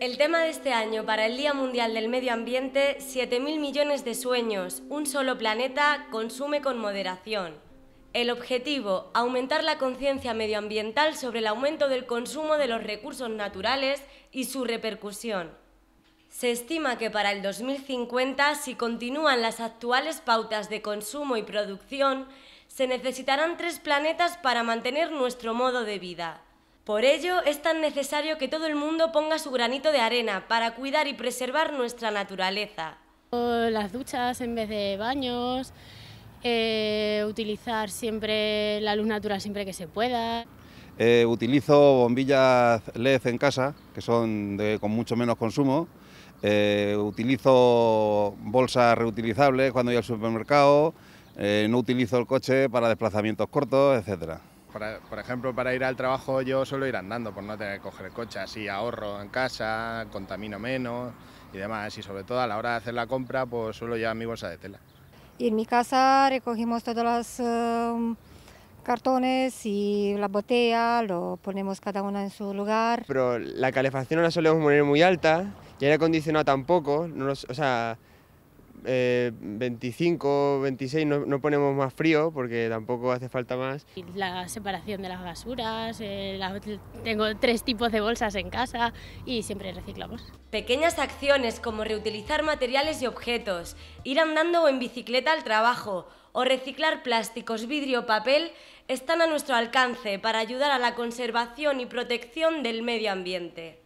El tema de este año para el Día Mundial del Medio Ambiente, 7.000 millones de sueños, un solo planeta, consume con moderación. El objetivo, aumentar la conciencia medioambiental sobre el aumento del consumo de los recursos naturales y su repercusión. Se estima que para el 2050, si continúan las actuales pautas de consumo y producción, se necesitarán tres planetas para mantener nuestro modo de vida. Por ello, es tan necesario que todo el mundo ponga su granito de arena para cuidar y preservar nuestra naturaleza. Las duchas en vez de baños, eh, utilizar siempre la luz natural siempre que se pueda. Eh, utilizo bombillas LED en casa, que son con mucho menos consumo. Eh, utilizo bolsas reutilizables cuando voy al supermercado. no utilizo el coche para desplazamientos cortos, etcétera por ejemplo, para ir al trabajo yo suelo ir andando por no tener que coger el coche, así ahorro en casa, contamino menos y demás. Y sobre todo a la hora de hacer la compra, pues suelo llevar mi bolsa de tela. Y en mi casa recogimos todos los um, cartones y la botella, lo ponemos cada una en su lugar. Pero la calefacción no la solemos poner muy alta y el aire acondicionado tampoco, no o sea, 25, eh, 26 no, ponemos más frío porque tampoco hace falta más. La separación de las basuras, eh, tengo tres tipos de bolsas en casa y siempre reciclamos. Pequeñas acciones como reutilizar materiales y objetos, ir andando o en bicicleta al trabajo o reciclar plásticos, vidrio o papel están a nuestro alcance para ayudar a la conservación y protección del medio ambiente.